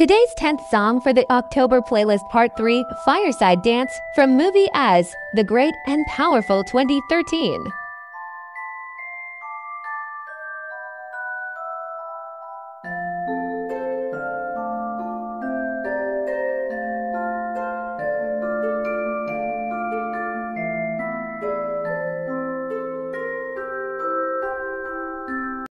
Today's 10th song for the October playlist Part 3 Fireside Dance from movie as The Great and Powerful 2013.